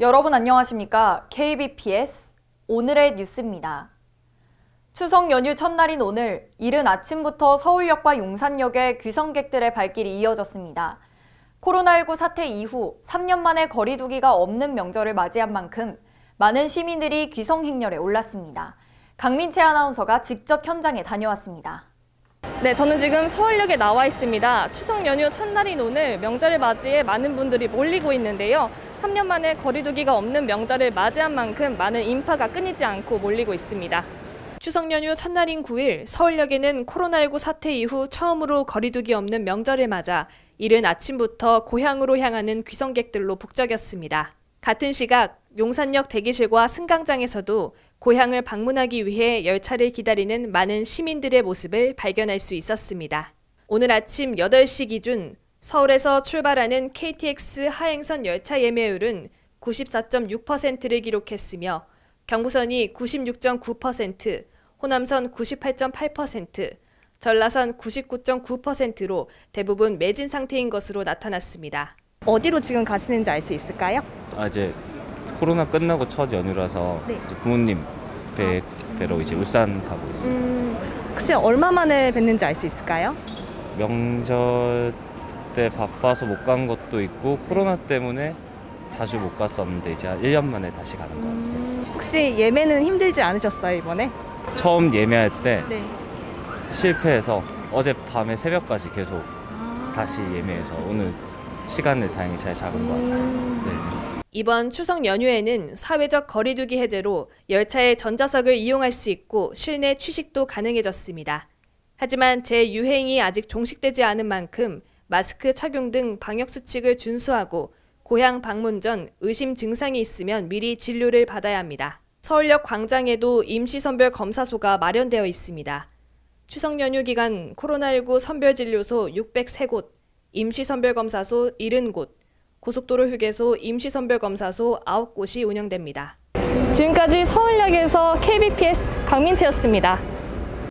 여러분 안녕하십니까? KBPS 오늘의 뉴스입니다. 추석 연휴 첫날인 오늘 이른 아침부터 서울역과 용산역에 귀성객들의 발길이 이어졌습니다. 코로나19 사태 이후 3년 만에 거리두기가 없는 명절을 맞이한 만큼 많은 시민들이 귀성 행렬에 올랐습니다. 강민채 아나운서가 직접 현장에 다녀왔습니다. 네, 저는 지금 서울역에 나와 있습니다. 추석 연휴 첫날인 오늘 명절을 맞이해 많은 분들이 몰리고 있는데요. 3년 만에 거리두기가 없는 명절을 맞이한 만큼 많은 인파가 끊이지 않고 몰리고 있습니다. 추석 연휴 첫날인 9일 서울역에는 코로나19 사태 이후 처음으로 거리두기 없는 명절을 맞아 이른 아침부터 고향으로 향하는 귀성객들로 북적였습니다. 같은 시각 용산역 대기실과 승강장에서도 고향을 방문하기 위해 열차를 기다리는 많은 시민들의 모습을 발견할 수 있었습니다. 오늘 아침 8시 기준 서울에서 출발하는 KTX 하행선 열차 예매율은 94.6%를 기록했으며 경부선이 96.9%, 호남선 98.8%, 전라선 99.9%로 대부분 매진 상태인 것으로 나타났습니다. 어디로 지금 가시는지 알 수 있을까요? 아 이제 코로나 끝나고 첫 연휴라서 네. 이제 부모님 뵈, 뵈러 이제 울산 가고 있어요. 음, 혹시 얼마 만에 뵀는지 알 수 있을까요? 명절 때 바빠서 못 간 것도 있고 코로나 때문에 자주 못 갔었는데 이제 한 1년 만에 다시 가는 것 같아요. 혹시 예매는 힘들지 않으셨어요, 이번에? 처음 예매할 때 네. 실패해서 어젯밤에 새벽까지 계속 다시 예매해서 오늘 시간을 다행히 잘 잡은 것 같아요. 네. 이번 추석 연휴에는 사회적 거리두기 해제로 열차의 전자석을 이용할 수 있고 실내 취식도 가능해졌습니다. 하지만 재유행이 아직 종식되지 않은 만큼 마스크 착용 등 방역 수칙을 준수하고 고향 방문 전 의심 증상이 있으면 미리 진료를 받아야 합니다. 서울역 광장에도 임시선별 검사소가 마련되어 있습니다. 추석 연휴 기간 코로나19 선별진료소 603곳, 임시선별검사소 70곳, 고속도로 휴게소 임시선별검사소 9곳이 운영됩니다. 지금까지 서울역에서 KBPS 강민채였습니다.